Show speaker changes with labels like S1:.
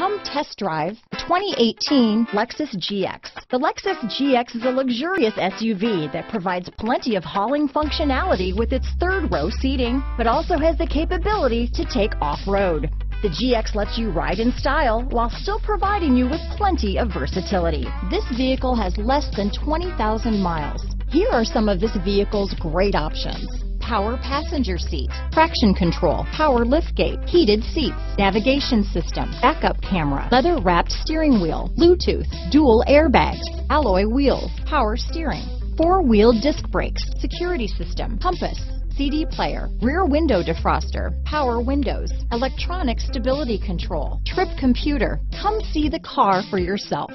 S1: Come test drive 2018 Lexus GX. The Lexus GX is a luxurious SUV that provides plenty of hauling functionality with its third row seating, but also has the capability to take off-road. The GX lets you ride in style while still providing you with plenty of versatility. This vehicle has less than 20,000 miles. Here are some of this vehicle's great options. Power passenger seat, traction control, power liftgate, heated seats, navigation system, backup camera, leather wrapped steering wheel, Bluetooth, dual airbags, alloy wheels, power steering, four wheel disc brakes, security system, compass, CD player, rear window defroster, power windows, electronic stability control, trip computer. Come see the car for yourself.